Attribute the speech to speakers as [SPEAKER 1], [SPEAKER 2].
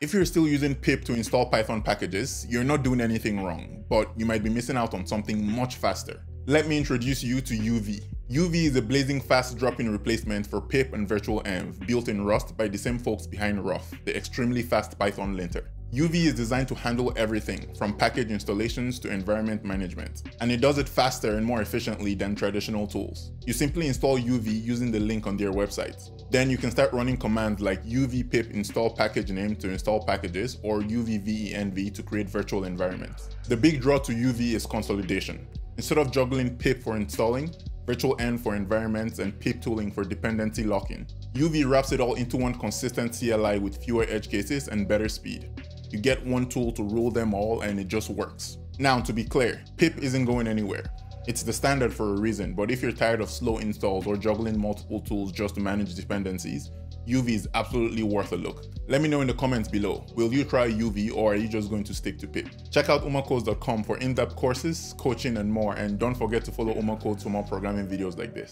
[SPEAKER 1] If you're still using pip to install Python packages, you're not doing anything wrong, but you might be missing out on something much faster. Let me introduce you to UV. UV is a blazing fast drop-in replacement for pip and virtual env built in Rust by the same folks behind Ruff, the extremely fast Python linter. UV is designed to handle everything, from package installations to environment management, and it does it faster and more efficiently than traditional tools. You simply install UV using the link on their website. Then you can start running commands like UV pip install package name to install packages or UV venv to create virtual environments. The big draw to UV is consolidation. Instead of juggling pip for installing, virtual for environments, and pip tooling for dependency locking, UV wraps it all into one consistent CLI with fewer edge cases and better speed. You get one tool to rule them all and it just works. Now to be clear, pip isn't going anywhere. It's the standard for a reason, but if you're tired of slow installs or juggling multiple tools just to manage dependencies, UV is absolutely worth a look. Let me know in the comments below, will you try UV or are you just going to stick to pip? Check out umacodes.com for in-depth courses, coaching and more and don't forget to follow umacodes for more programming videos like this.